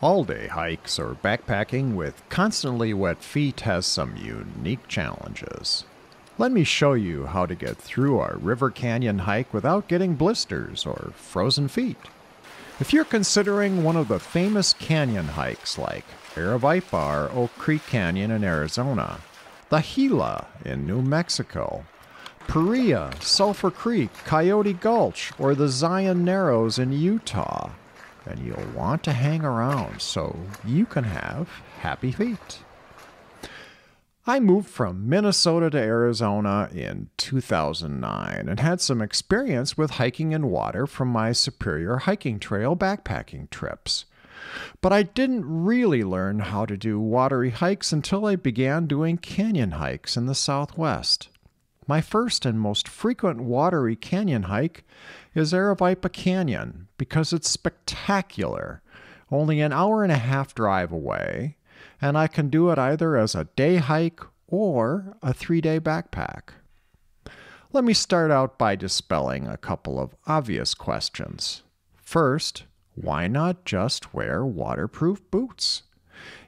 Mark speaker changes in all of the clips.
Speaker 1: All day hikes or backpacking with constantly wet feet has some unique challenges. Let me show you how to get through our River Canyon hike without getting blisters or frozen feet. If you're considering one of the famous canyon hikes like Aravaipa or Oak Creek Canyon in Arizona, the Gila in New Mexico, Paria, Sulphur Creek, Coyote Gulch, or the Zion Narrows in Utah, then you'll want to hang around so you can have happy feet. I moved from Minnesota to Arizona in 2009 and had some experience with hiking in water from my Superior Hiking Trail backpacking trips. But I didn't really learn how to do watery hikes until I began doing canyon hikes in the Southwest. My first and most frequent watery canyon hike is Aravaipa Canyon because it's spectacular, only an hour and a half drive away, and I can do it either as a day hike or a three day backpack. Let me start out by dispelling a couple of obvious questions. First, why not just wear waterproof boots?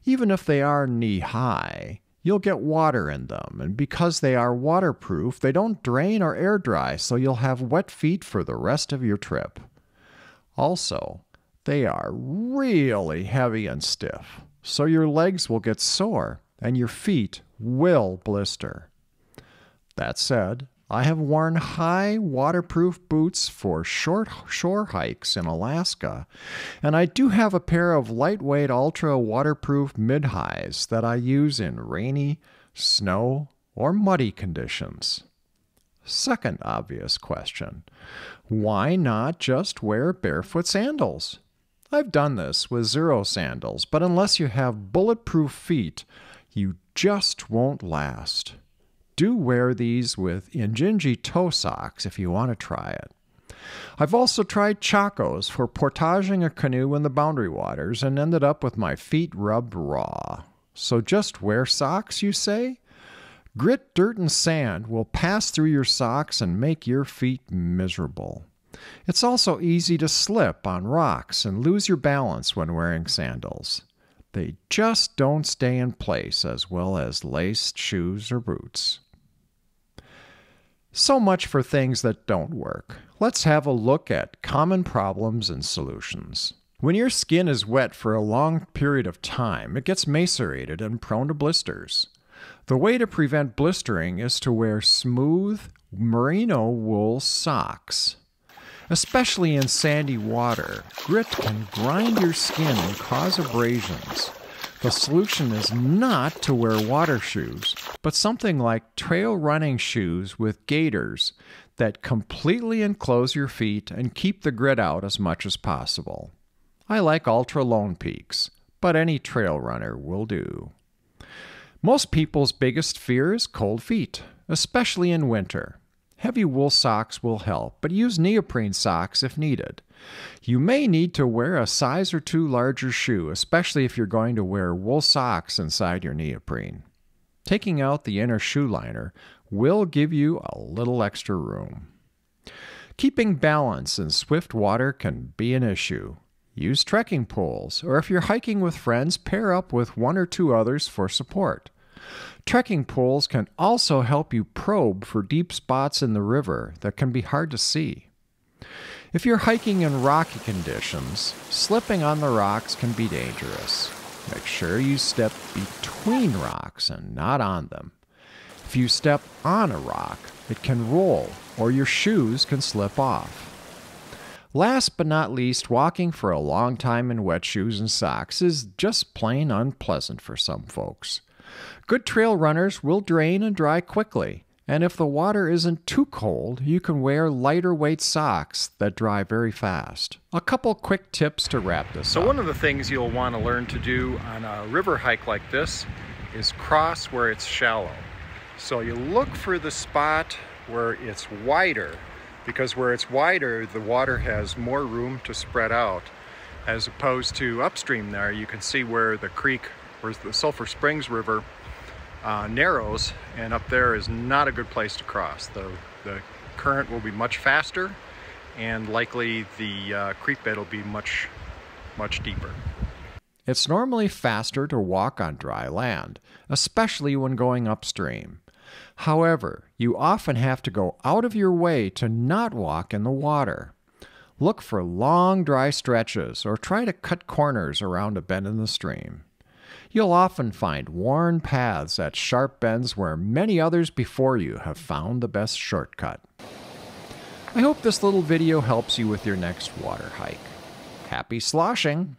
Speaker 1: Even if they are knee high, you'll get water in them, and because they are waterproof, they don't drain or air dry, so you'll have wet feet for the rest of your trip. Also, they are really heavy and stiff, so your legs will get sore and your feet will blister. That said, I have worn high waterproof boots for short shore hikes in Alaska, and I do have a pair of lightweight ultra waterproof mid highs that I use in rainy, snow, or muddy conditions. Second obvious question why not just wear barefoot sandals? I've done this with Xero sandals, but unless you have bulletproof feet, you just won't last do wear these with Injinji toe socks if you want to try it. I've also tried chacos for portaging a canoe in the boundary waters and ended up with my feet rubbed raw. So just wear socks, you say? Grit, dirt, and sand will pass through your socks and make your feet miserable. It's also easy to slip on rocks and lose your balance when wearing sandals. They just don't stay in place as well as laced shoes or boots. So much for things that don't work. Let's have a look at common problems and solutions. When your skin is wet for a long period of time, it gets macerated and prone to blisters. The way to prevent blistering is to wear smooth merino wool socks. Especially in sandy water, grit can grind your skin and cause abrasions. The solution is not to wear water shoes, but something like trail running shoes with gaiters that completely enclose your feet and keep the grit out as much as possible. I like Altra Lone Peaks, but any trail runner will do. Most people's biggest fear is cold feet, especially in winter. Heavy wool socks will help, but use neoprene socks if needed. You may need to wear a size or two larger shoe, especially if you're going to wear wool socks inside your neoprene. Taking out the inner shoe liner will give you a little extra room. Keeping balance in swift water can be an issue. Use trekking poles, or if you're hiking with friends, pair up with one or two others for support. Trekking poles can also help you probe for deep spots in the river that can be hard to see. If you're hiking in rocky conditions, slipping on the rocks can be dangerous. Make sure you step between rocks and not on them. If you step on a rock, it can roll or your shoes can slip off. Last but not least, walking for a long time in wet shoes and socks is just plain unpleasant for some folks. Good trail runners will drain and dry quickly, and if the water isn't too cold, you can wear lighter weight socks that dry very fast. A couple quick tips to wrap this
Speaker 2: so
Speaker 1: up.
Speaker 2: one of the things you'll want to learn to do on a river hike like this is cross where it's shallow. So you look for the spot where it's wider because where it's wider, the water has more room to spread out as opposed to upstream there. You can see where the creek, where the Sulphur Springs River uh, narrows and up there is not a good place to cross. The, the current will be much faster and likely the uh, creek bed will be much, much deeper.
Speaker 1: It's normally faster to walk on dry land, especially when going upstream. However, you often have to go out of your way to not walk in the water. Look for long dry stretches or try to cut corners around a bend in the stream. You'll often find worn paths at sharp bends where many others before you have found the best shortcut. I hope this little video helps you with your next water hike. Happy sloshing!